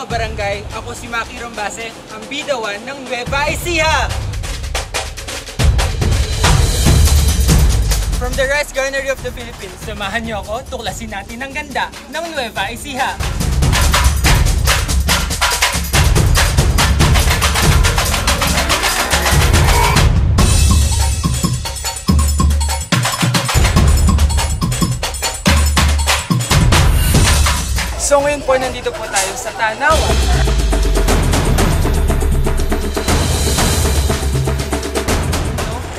kabarangay, ako si Maki Rombase, ang bidawan ng Nueva Ecija! From the Rice Granary of the Philippines, samahan niyo ako, tuklasin natin ang ganda ng Nueva Ecija! So ngayon po, nandito po tayo sa Tanawan.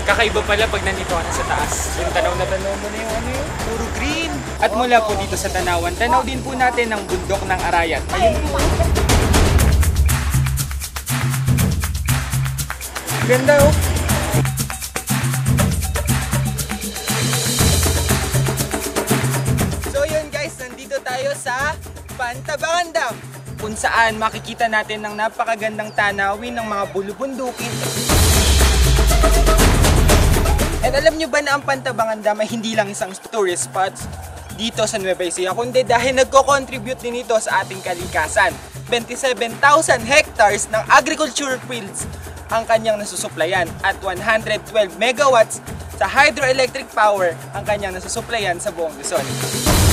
Kakaiba pala pag nandito ka na sa taas. Yung tanaw na tanaw mo na yung ano yun, puro green. At mula po dito sa Tanawan, tanaw din po natin ang bundok ng Arayat. Ayun po. Ganda oh. Pantabangan Dam kung saan makikita natin ang napakagandang tanawin ng mga bulubundukin. And alam nyo ba na ang Pantabangan Dam ay hindi lang isang tourist spot dito sa Nueva Ecija, kundi dahil nagko-contribute din ito sa ating kalikasan. 27,000 hectares ng agriculture fields ang kanyang nasusuplayan at 112 megawatts sa hydroelectric power ang kanyang nasusuplayan sa buong Luzon.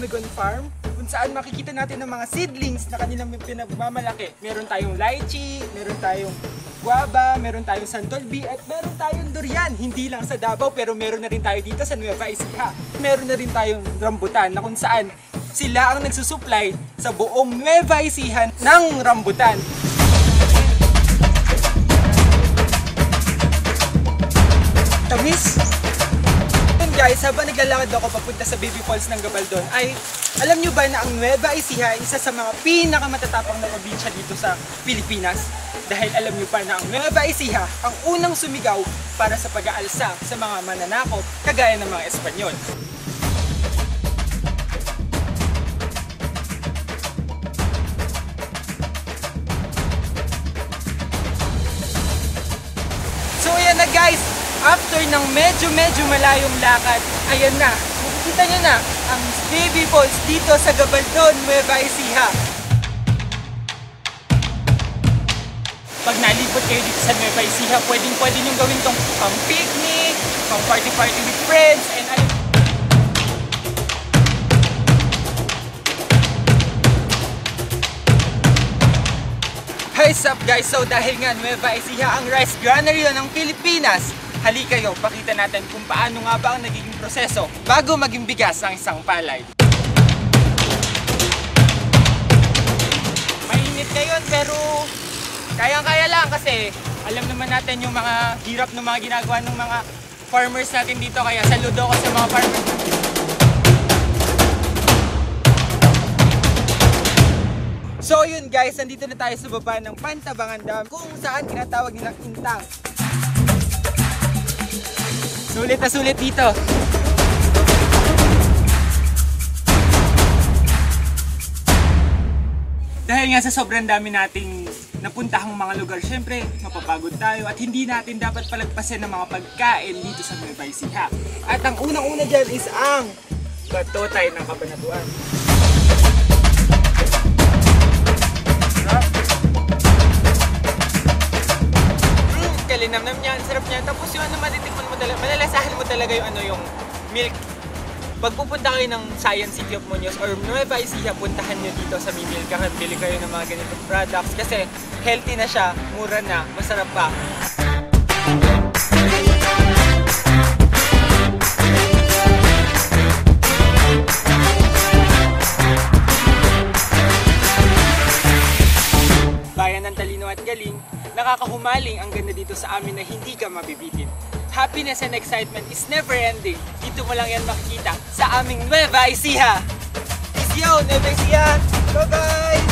Omegon Farm kung saan makikita natin ang mga seedlings na kanilang pinagmamalaki. Meron tayong lychee, meron tayong guava, meron tayong santolbi, at meron tayong durian. Hindi lang sa Davao pero meron na rin tayo dito sa Nueva Ecija. Meron na rin tayong rambutan na kung saan sila ang nagsusupply sa buong Nueva Ecija ng rambutan. Tamis! Guys, habang naglalakad ako papunta sa Baby Falls ng Gabaldon, ay alam nyo ba na ang Nueva Ecija ay isa sa mga pinakamatatapang na probinsya dito sa Pilipinas? Dahil alam nyo pa na ang Nueva Ecija ang unang sumigaw para sa pag-aalsa sa mga mananakop kagaya ng mga Espanyol. So ayan na guys, after ng medyo medyo malayong lakad, ayan na, makikita nyo na ang baby falls dito sa Gabaldon, Nueva Ecija. Pag nalibot kayo dito sa Nueva Ecija, pwedeng pwede nyo gawin tong pang picnic, pang party party with friends, and ayun. Hey, sup guys? So dahil nga Nueva Ecija ang rice granary ng Pilipinas, hali kayo, pakita natin kung paano nga ba ang nagiging proseso bago maging bigas ang isang palay. Mainit ngayon pero kayang-kaya lang kasi alam naman natin yung mga hirap ng mga ginagawa ng mga farmers natin dito kaya saludo ko sa mga farmers So yun guys, nandito na tayo sa baba ng Pantabangan Dam kung saan tinatawag nilang Intang. Sulit na sulit dito. Dahil nga sa sobrang dami nating napuntahang mga lugar, syempre mapapagod tayo at hindi natin dapat palagpasin ng mga pagkain dito sa Nueva Ecija. At ang unang-una dyan is ang batotay ng kabanatuan. Kalinamnam niya, ang sarap niya. Tapos yung ano, matitikman mo talaga, malalasahan mo talaga yung ano, yung milk. Pag pupunta kayo ng Science City of Muñoz or Nueva Ecija, puntahan nyo dito sa Mimilka bili kayo ng mga ganitong products kasi healthy na siya, mura na, masarap pa. Bayan ng talino at galing, nakakahumaling ang ganda dito sa amin na hindi ka mabibitin. Happiness and excitement is never ending. Dito mo lang yan makikita sa aming Nueva Ecija. Peace yo, Nueva Ecija! Bye-bye!